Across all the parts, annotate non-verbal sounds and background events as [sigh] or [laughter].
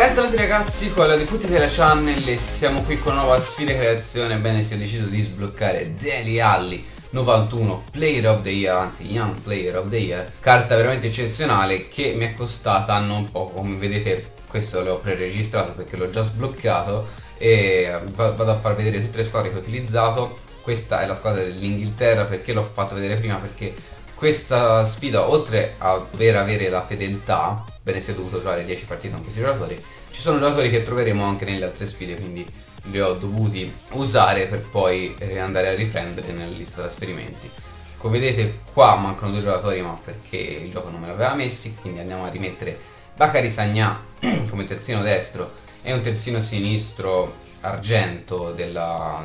Bentornati ragazzi con la di Tele Channel e siamo qui con una nuova sfida creazione. Ebbene si ho deciso di sbloccare Deli Alli 91 Player of the Year, anzi Young Player of the Year. Carta veramente eccezionale che mi è costata non poco. Come vedete questo l'ho pre-registrato perché l'ho già sbloccato E vado a far vedere tutte le squadre che ho utilizzato. Questa è la squadra dell'Inghilterra perché l'ho fatto vedere prima perché questa sfida oltre a dover avere la fedeltà bene si è dovuto giocare 10 partite con questi giocatori ci sono giocatori che troveremo anche nelle altre sfide quindi li ho dovuti usare per poi eh, andare a riprendere nella lista trasferimenti. Come vedete qua mancano due giocatori ma perché il gioco non me l'aveva messi quindi andiamo a rimettere Bakary Sagna [clears throat] come terzino destro e un terzino sinistro argento della,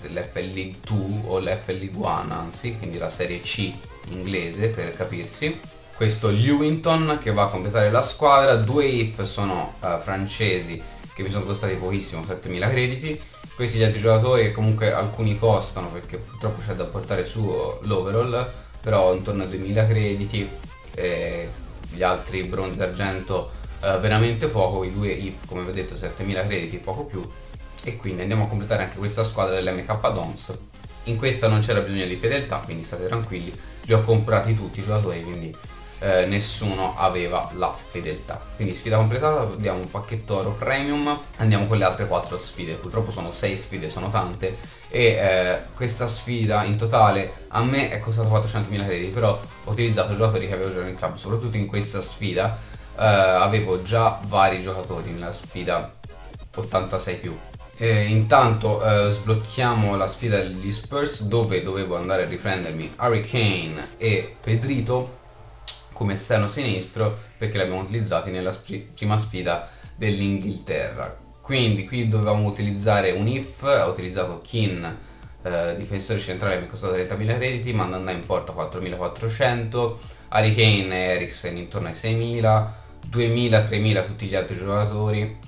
dell'FL League 2 o l'FL League 1 anzi quindi la serie C inglese per capirsi. Questo Lewington che va a completare la squadra. Due if sono uh, francesi che mi sono costati pochissimo 7000 crediti. Questi gli altri giocatori che comunque alcuni costano perché purtroppo c'è da portare su l'overall però intorno a 2000 crediti e gli altri bronzo e argento uh, veramente poco i due if come vi ho detto 7000 crediti poco più. E quindi andiamo a completare anche questa squadra dell'MK Dons in questa non c'era bisogno di fedeltà quindi state tranquilli. Li ho comprati tutti i giocatori quindi eh, nessuno aveva la fedeltà. Quindi sfida completata diamo un pacchetto oro premium andiamo con le altre 4 sfide. Purtroppo sono 6 sfide sono tante. E eh, questa sfida in totale a me è costata 400.000 crediti però ho utilizzato giocatori che avevo già nel club. Soprattutto in questa sfida eh, avevo già vari giocatori nella sfida 86 più eh, intanto eh, sblocchiamo la sfida degli Spurs dove dovevo andare a riprendermi Hurricane e Pedrito come esterno sinistro perché li abbiamo utilizzati nella prima sfida dell'Inghilterra. Quindi qui dovevamo utilizzare un if, ho utilizzato Kin, eh, difensore centrale mi è costato 30.000 crediti, Mandanda in porta 4.400, Hurricane e Eriksen intorno ai 6.000, 2.000, 3.000 tutti gli altri giocatori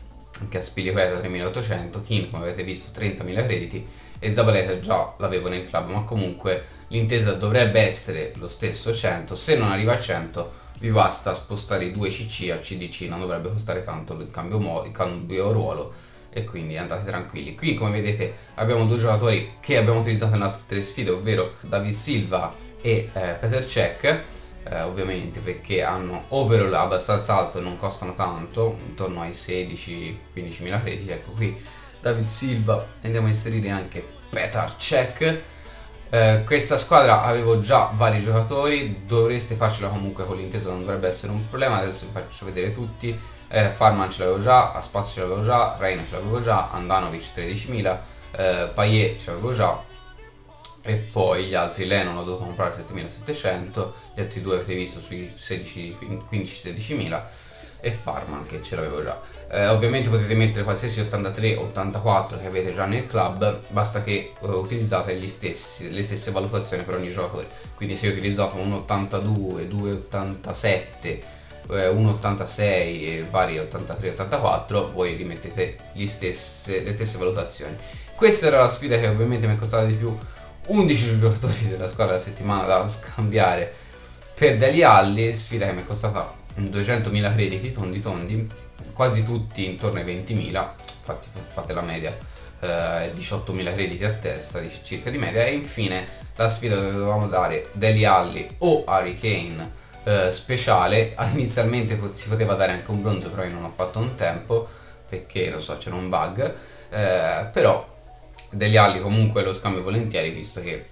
che a Spiliqueta 3800, Kim come avete visto 30.000 crediti e Zabaleta già l'avevo nel club ma comunque l'intesa dovrebbe essere lo stesso 100, se non arriva a 100 vi basta spostare i due CC a CDC, non dovrebbe costare tanto il cambio, il cambio ruolo e quindi andate tranquilli. Qui come vedete abbiamo due giocatori che abbiamo utilizzato nelle altre sfide, ovvero David Silva e eh, Peter Cech eh, ovviamente perché hanno overall abbastanza alto e non costano tanto, intorno ai 16-15 mila crediti, ecco qui David Silva andiamo a inserire anche Petar Cech eh, questa squadra avevo già vari giocatori, dovreste farcela comunque con l'intesa, non dovrebbe essere un problema, adesso vi faccio vedere tutti. Eh, Farman ce l'avevo già, Aspas ce l'avevo già, Reina ce l'avevo già, Andanovic 13.000, eh, Payet ce l'avevo già, e poi gli altri Lennon ho dovuto comprare 7700 gli altri due avete visto sui 15-16.000 e Farman che ce l'avevo già. Eh, ovviamente potete mettere qualsiasi 83 84 che avete già nel club basta che eh, utilizzate stessi, le stesse valutazioni per ogni giocatore. Quindi se ho utilizzato un 82 287 1,86 e vari 83-84 voi rimettete stesse, le stesse valutazioni. Questa era la sfida che ovviamente mi è costata di più 11 giocatori della squadra della settimana da scambiare. Per Deli Alli, sfida che mi è costata 200.000 crediti tondi tondi, quasi tutti intorno ai 20.000, infatti fate la media, eh, 18.000 crediti a testa circa di media. E infine la sfida dove dovevamo dare Deli Alli o Hurricane eh, speciale, [laughs] inizialmente si poteva dare anche un bronzo però io non ho fatto un tempo perché lo so c'era un bug, eh, però degli Alli comunque lo scambio volentieri visto che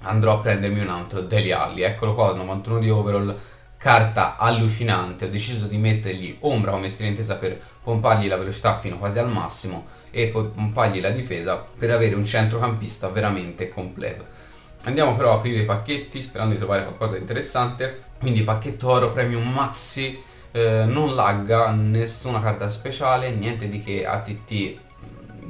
andrò a prendermi un altro degli Alli. Eccolo qua 91 di overall carta allucinante. Ho deciso di mettergli ombra come stile intesa per pompargli la velocità fino quasi al massimo e poi pompargli la difesa per avere un centrocampista veramente completo. Andiamo però a aprire i pacchetti sperando di trovare qualcosa di interessante. Quindi pacchetto oro premium maxi eh, non lagga nessuna carta speciale niente di che ATT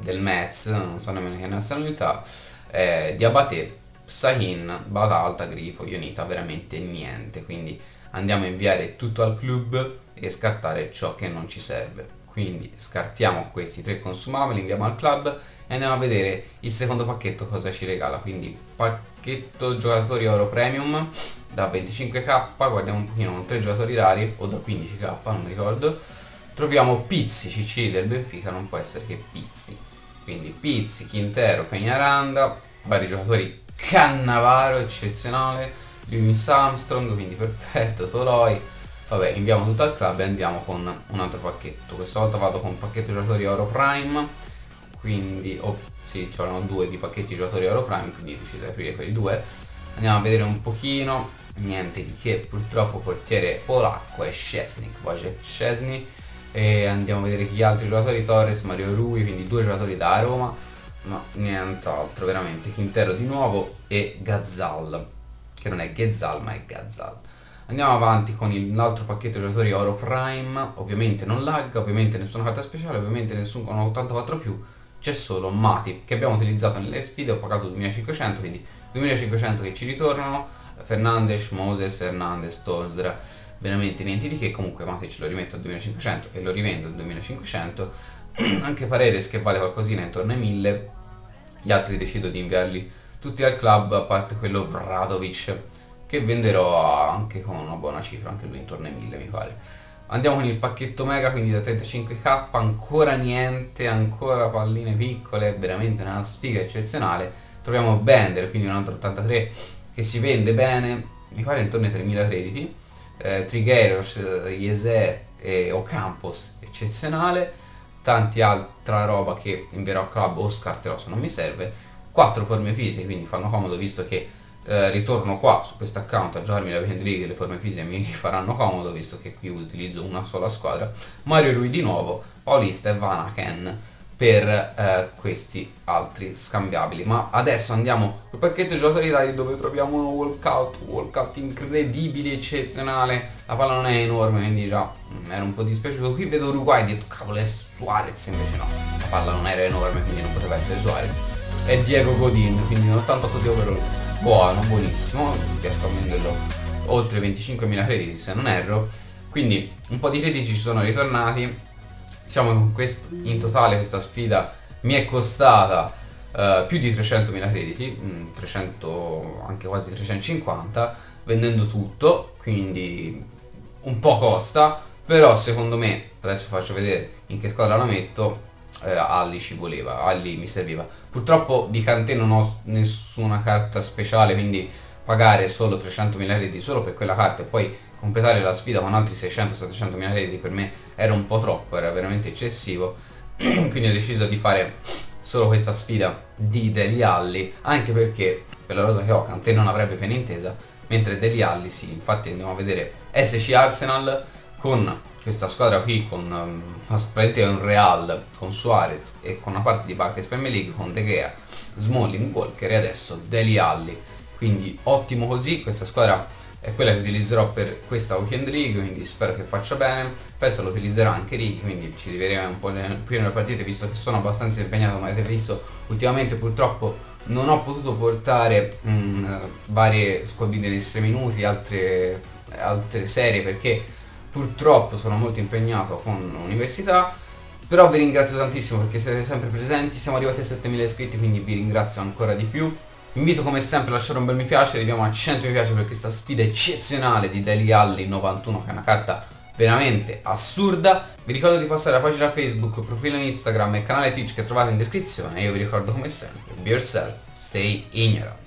del Metz, non so nemmeno che nazionalità, eh, Diabate, Sahin, Bata Alta, Grifo, Ionita, veramente niente, quindi andiamo a inviare tutto al club e scartare ciò che non ci serve. Quindi scartiamo questi tre consumabili, inviamo al club e andiamo a vedere il secondo pacchetto cosa ci regala. Quindi pacchetto giocatori oro premium da 25k, guardiamo un pochino con tre giocatori rari o da 15k, non mi ricordo troviamo Pizzi, CC del Benfica, non può essere che Pizzi. Quindi Pizzi, Quintero, Peñaranda, vari giocatori, Cannavaro eccezionale, Lewis Armstrong, quindi perfetto, [laughs] Toloi. Vabbè, inviamo tutto al club e andiamo con un altro pacchetto. Questa volta vado con un pacchetto giocatori Oro Prime, quindi, oh, sì, c'erano due di pacchetti giocatori Oro Prime, quindi decido di aprire quei due. Andiamo a vedere un pochino, niente di che, purtroppo portiere polacco è Szczesnik, Wojciech Szczesny e andiamo a vedere gli altri giocatori Torres, Mario Rui, quindi due giocatori da Roma, ma nient'altro, veramente. Quintero di nuovo e Gazzal, che non è Gazzal ma è Gazzal. Andiamo avanti con l'altro pacchetto giocatori Oro Prime, ovviamente non lag, ovviamente nessuna carta speciale, ovviamente nessun con 84 più, c'è solo Mati che abbiamo utilizzato nelle sfide, ho pagato 2500, quindi 2500 che ci ritornano, Fernandes, Moses, Hernandez, Tolstra veramente niente di che, comunque Matic lo rimetto a 2500 e lo rivendo a 2500, [clears throat] anche Paredes che vale qualcosina intorno ai 1000, gli altri decido di inviarli tutti al club, a parte quello Bradovic, che venderò anche con una buona cifra, anche lui intorno ai 1000 mi pare. Andiamo con il pacchetto mega, quindi da 35k, ancora niente, ancora palline piccole, veramente una sfiga eccezionale. Troviamo Bender, quindi un altro 83 che si vende bene, mi pare intorno ai 3000 crediti eh, Trigueros, Iese e Ocampos eccezionale, tanti altra roba che invierò a club o scarterò se non mi serve, quattro forme fisiche quindi fanno comodo visto che eh, ritorno qua su questo account a giocarmi la Weekend League le forme fisiche mi [laughs] faranno comodo visto che qui utilizzo una sola squadra. Mario Rui di nuovo, Paulista e Vanaken per eh, questi altri scambiabili. Ma adesso andiamo col pacchetto giocatori tali dove troviamo un walkout, walkout incredibile, eccezionale. La palla non è enorme, quindi già mh, mm, era un po' dispiaciuto. Qui vedo Uruguay e detto cavolo è Suarez, invece no, la palla non era enorme, quindi non poteva essere Suarez. È Diego Godin, quindi 88 di overall, buono, buonissimo, riesco a venderlo oltre 25.000 crediti se non erro. Quindi un po' di crediti ci sono ritornati diciamo che in totale questa sfida mi è costata uh, più di 300.000 crediti, 300, mm, anche quasi 350, vendendo tutto, quindi un po' costa, però secondo me, adesso faccio vedere in che squadra la metto, eh, Alli ci voleva, Alli mi serviva. Purtroppo di Kanté non ho nessuna carta speciale, quindi pagare solo 300.000 crediti solo per quella carta e poi completare la sfida con altri 600-700 mila crediti per me era un po' troppo, era veramente eccessivo, [clears throat] quindi ho deciso di fare solo questa sfida di Deli Alli, anche perché per la rosa che ho Kanté non avrebbe pena intesa, mentre Deli Alli sì, infatti andiamo a vedere SC Arsenal con questa squadra qui con um, praticamente un Real con Suarez e con una parte di Barca Premier League con De Gea, Smalling, Walker e adesso Deli Alli. Quindi ottimo così, questa squadra è quella che utilizzerò per questa Weekend League, quindi spero che faccia bene. Penso lo utilizzerà anche Ricky, quindi ci diveremo un po' più nelle partite visto che sono abbastanza impegnato, come avete visto ultimamente purtroppo non ho potuto portare mh, mm, varie squadrine nei 6 minuti, altre, altre serie perché purtroppo sono molto impegnato con l'università. Però vi ringrazio tantissimo perché siete sempre presenti, siamo arrivati a 7000 iscritti quindi vi ringrazio ancora di più. Vi invito come sempre a lasciare un bel mi piace, arriviamo a 100 mi piace per questa sfida eccezionale di Deli Alli 91 che è una carta veramente assurda. Vi ricordo di passare alla pagina Facebook, profilo Instagram e canale Twitch che trovate in descrizione e io vi ricordo come sempre, be yourself, stay ignorant.